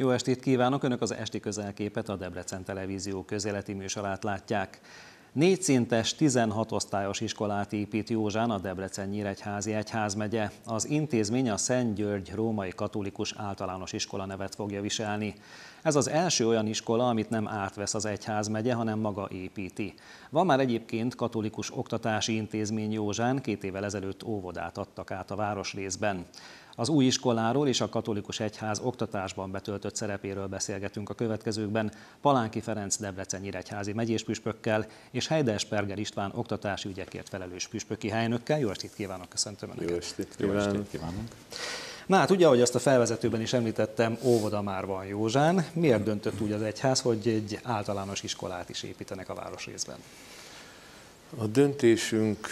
Jó estét kívánok! Önök az esti közelképet a Debrecen Televízió közéleti műsorát látják. Négy szintes, 16 osztályos iskolát épít Józsán a Debrecen Nyíregyházi Egyházmegye. Az intézmény a Szent György Római Katolikus Általános Iskola nevet fogja viselni. Ez az első olyan iskola, amit nem átvesz az egyházmegye, hanem maga építi. Van már egyébként katolikus oktatási intézmény Józsán, két évvel ezelőtt óvodát adtak át a városrészben. Az új iskoláról és a katolikus egyház oktatásban betöltött szerepéről beszélgetünk a következőkben Palánki Ferenc Debrecen Nyíregyházi megyéspüspökkel és Heidersperger István oktatási ügyekért felelős püspöki helynökkel. Jó estét kívánok, köszöntöm Önöket. Jó estét. Jó estét kívánok. Na hát ugye, ahogy azt a felvezetőben is említettem, óvoda már van Józsán. Miért döntött úgy az egyház, hogy egy általános iskolát is építenek a városrészben? A döntésünk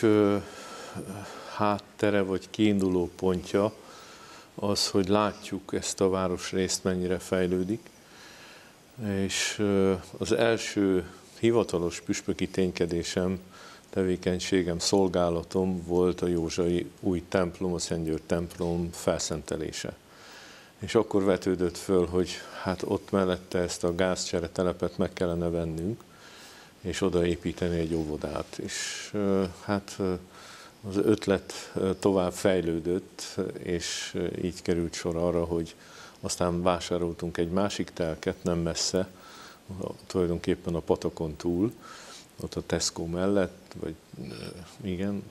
háttere vagy kiinduló pontja az, hogy látjuk ezt a városrészt mennyire fejlődik, és az első hivatalos püspöki ténykedésem, tevékenységem, szolgálatom volt a Józsai új templom, a Szent György templom felszentelése. És akkor vetődött föl, hogy hát ott mellette ezt a gázcsere telepet meg kellene vennünk, és odaépíteni egy óvodát. És hát az ötlet tovább fejlődött, és így került sor arra, hogy aztán vásároltunk egy másik telket, nem messze, tulajdonképpen a patakon túl, ott a Tesco mellett, vagy igen,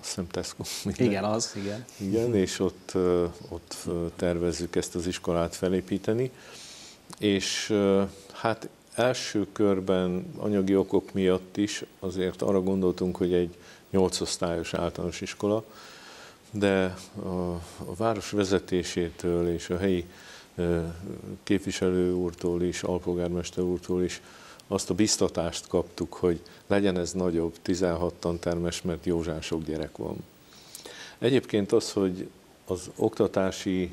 azt hiszem Tesco. Minden. Igen, az, igen. Igen, és ott, ott tervezzük ezt az iskolát felépíteni, és hát első körben anyagi okok miatt is azért arra gondoltunk, hogy egy nyolcosztályos általános iskola, de a város vezetésétől és a helyi képviselő úrtól is, alpolgármester úrtól is azt a biztatást kaptuk, hogy legyen ez nagyobb, 16 tantermes, mert józsán sok gyerek van. Egyébként az, hogy az oktatási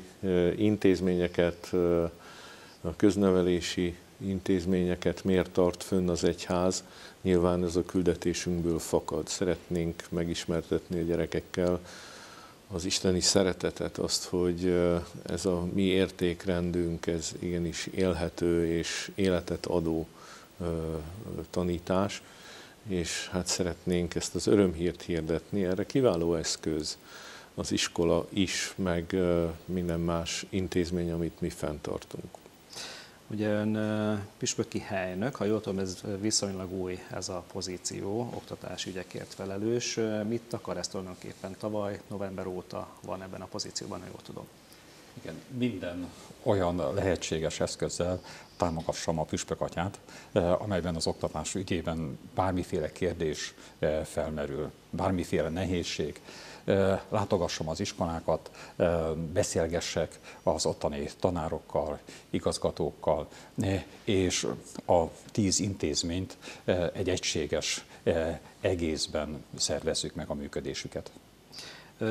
intézményeket, a köznevelési intézményeket miért tart fönn az egyház, nyilván ez a küldetésünkből fakad. Szeretnénk megismertetni a gyerekekkel az isteni szeretetet, azt, hogy ez a mi értékrendünk, ez igenis élhető és életet adó tanítás, és hát szeretnénk ezt az örömhírt hirdetni, erre kiváló eszköz az iskola is, meg minden más intézmény, amit mi fenntartunk. Ugye ön püspöki helynök, ha jól tudom, ez viszonylag új ez a pozíció, oktatási ügyekért felelős. Mit akar ezt tulajdonképpen tavaly, november óta van ebben a pozícióban, ha jól tudom? Igen, minden olyan lehetséges eszközzel támogassam a püspökatyát, amelyben az oktatás ügyében bármiféle kérdés felmerül, bármiféle nehézség, látogassam az iskolákat, beszélgessek az ottani tanárokkal, igazgatókkal, és a tíz intézményt egy egységes egészben szervezzük meg a működésüket.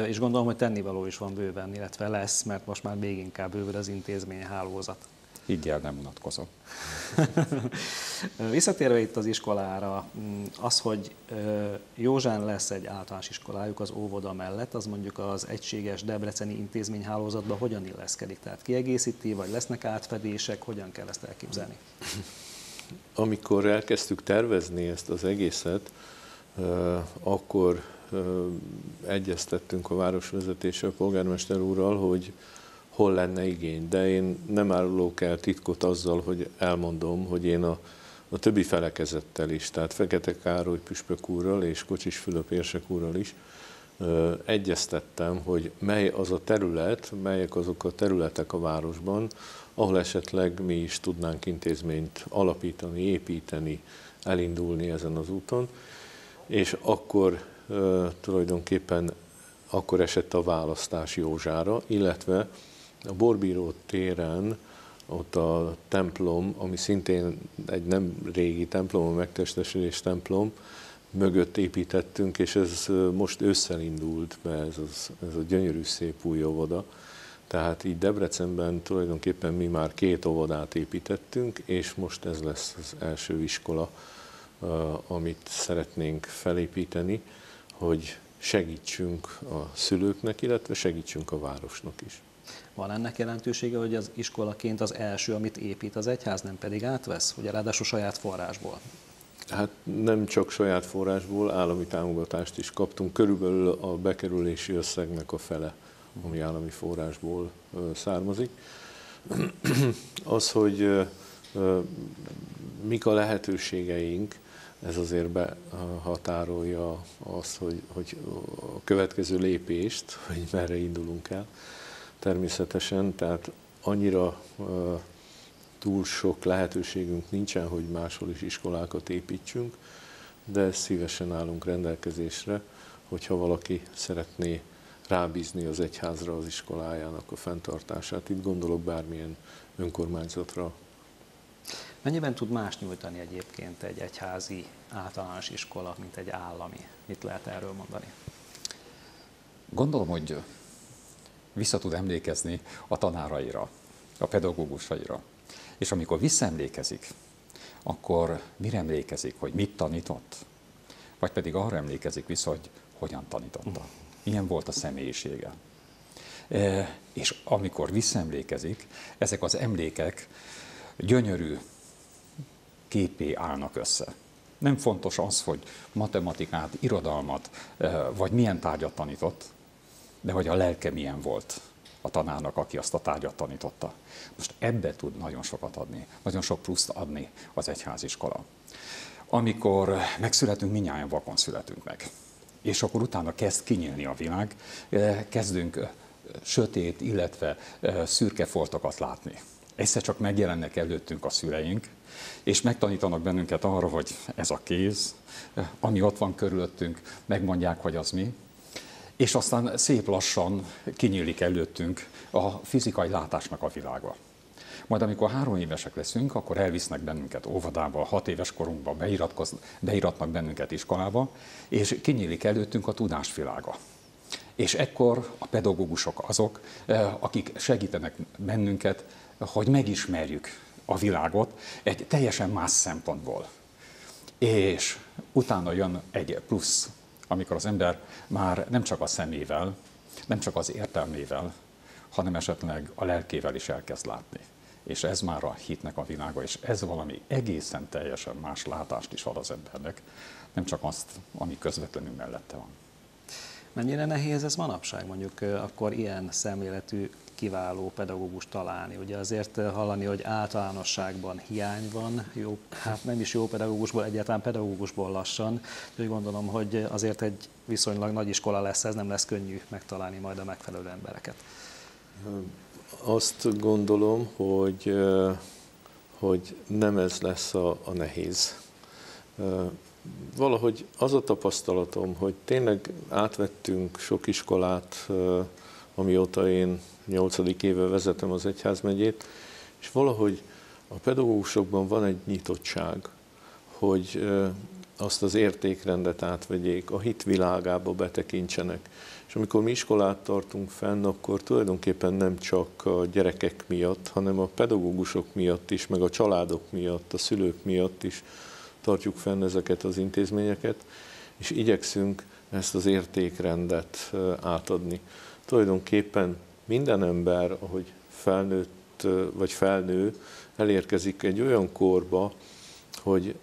És gondolom, hogy tennivaló is van bőven, illetve lesz, mert most már még inkább bővül az intézmény hálózat. Így el nem unatkozom. Visszatérve itt az iskolára, mm, az, hogy Józsán lesz egy általános iskolájuk az óvoda mellett, az mondjuk az egységes debreceni intézményhálózatba hogyan illeszkedik? Tehát kiegészíti, vagy lesznek átfedések, hogyan kell ezt elképzelni? Amikor elkezdtük tervezni ezt az egészet, akkor egyeztettünk a városvezetéssel, a polgármester úrral, hogy hol lenne igény. De én nem árulok el titkot azzal, hogy elmondom, hogy én a, a többi felekezettel is, tehát Fekete Károly püspök úrral és Kocsis Fülöp érsek úrral is ö, egyeztettem, hogy mely az a terület, melyek azok a területek a városban, ahol esetleg mi is tudnánk intézményt alapítani, építeni, elindulni ezen az úton. És akkor ö, tulajdonképpen akkor esett a választás Józsára, illetve a Borbíró téren ott a templom, ami szintén egy nem régi templom, a megtestesülés templom, mögött építettünk, és ez most ősszel indult be ez, az, ez a gyönyörű szép új óvoda. Tehát így Debrecenben tulajdonképpen mi már két óvodát építettünk, és most ez lesz az első iskola, amit szeretnénk felépíteni, hogy segítsünk a szülőknek, illetve segítsünk a városnak is. Van ennek jelentősége, hogy az iskolaként az első, amit épít az egyház, nem pedig átvesz? Ugye ráadásul saját forrásból. Hát nem csak saját forrásból, állami támogatást is kaptunk. Körülbelül a bekerülési összegnek a fele, ami állami forrásból származik. Az, hogy mik a lehetőségeink, ez azért behatárolja azt, hogy, hogy a következő lépést, hogy merre indulunk el természetesen, tehát annyira túl sok lehetőségünk nincsen, hogy máshol is iskolákat építsünk, de szívesen állunk rendelkezésre, hogyha valaki szeretné rábízni az egyházra az iskolájának a fenntartását. Itt gondolok bármilyen önkormányzatra. Mennyiben tud más nyújtani egyébként egy egyházi általános iskola, mint egy állami? Mit lehet erről mondani? Gondolom, hogy vissza tud emlékezni a tanáraira, a pedagógusaira. És amikor visszaemlékezik, akkor mire emlékezik, hogy mit tanított? Vagy pedig arra emlékezik vissza, hogy hogyan tanította. Milyen volt a személyisége. E, és amikor visszaemlékezik, ezek az emlékek gyönyörű képé állnak össze. Nem fontos az, hogy matematikát, irodalmat, e, vagy milyen tárgyat tanított, de hogy a lelke milyen volt a tanárnak, aki azt a tárgyat tanította. Most ebbe tud nagyon sokat adni, nagyon sok pluszt adni az egyháziskola. Amikor megszületünk, minnyáján vakon születünk meg. És akkor utána kezd kinyílni a világ, eh, kezdünk eh, sötét, illetve eh, szürke foltokat látni. Egyszer csak megjelennek előttünk a szüleink, és megtanítanak bennünket arra, hogy ez a kéz, ami ott van körülöttünk, megmondják, hogy az mi, és aztán szép lassan kinyílik előttünk a fizikai látásnak a világa. Majd amikor három évesek leszünk, akkor elvisznek bennünket óvodába, hat éves korunkban beiratnak bennünket iskolába, és kinyílik előttünk a tudásvilága. És ekkor a pedagógusok azok, eh, akik segítenek bennünket, hogy megismerjük a világot egy teljesen más szempontból. És utána jön egy plusz amikor az ember már nem csak a szemével, nem csak az értelmével, hanem esetleg a lelkével is elkezd látni. És ez már a hitnek a világa, és ez valami egészen teljesen más látást is ad az embernek, nem csak azt, ami közvetlenül mellette van. Mennyire nehéz ez manapság mondjuk akkor ilyen szemléletű kiváló pedagógus találni. Ugye azért hallani, hogy általánosságban hiány van, jó, hát nem is jó pedagógusból, egyáltalán pedagógusból lassan. Úgy gondolom, hogy azért egy viszonylag nagy iskola lesz, ez nem lesz könnyű megtalálni majd a megfelelő embereket. Azt gondolom, hogy, hogy nem ez lesz a, a nehéz. Valahogy az a tapasztalatom, hogy tényleg átvettünk sok iskolát, amióta én nyolcadik éve vezetem az egyházmegyét, és valahogy a pedagógusokban van egy nyitottság, hogy azt az értékrendet átvegyék, a hit világába betekintsenek. És amikor mi iskolát tartunk fenn, akkor tulajdonképpen nem csak a gyerekek miatt, hanem a pedagógusok miatt is, meg a családok miatt, a szülők miatt is tartjuk fenn ezeket az intézményeket, és igyekszünk ezt az értékrendet átadni. Tulajdonképpen minden ember, ahogy felnőtt vagy felnő, elérkezik egy olyan korba, hogy,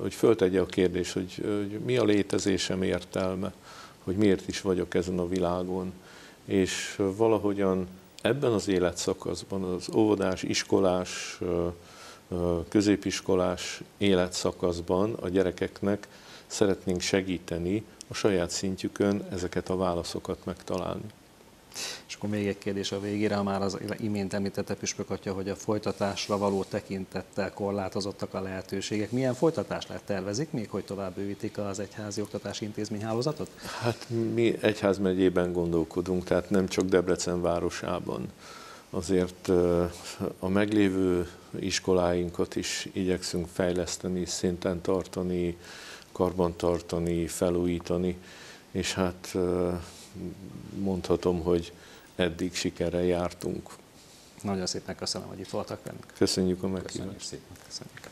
hogy föltegye a kérdés, hogy, hogy mi a létezésem értelme, hogy miért is vagyok ezen a világon. És valahogyan ebben az életszakaszban, az óvodás, iskolás, középiskolás életszakaszban a gyerekeknek szeretnénk segíteni a saját szintjükön ezeket a válaszokat megtalálni. És akkor még egy kérdés a végére, ha már az imént említette Püspök Atya, hogy a folytatásra való tekintettel korlátozottak a lehetőségek. Milyen folytatást lehet tervezik még, hogy tovább bővítik az egyházi oktatási intézményhálózatot? Hát mi egyházmegyében gondolkodunk, tehát nem csak Debrecen városában. Azért a meglévő iskoláinkat is igyekszünk fejleszteni, szinten tartani, karbantartani, felújítani, és hát mondhatom, hogy eddig sikerrel jártunk. Nagyon szépen köszönöm, hogy itt voltak velünk. Köszönjük a meghívást. Köszönjük szépen. Köszönjük.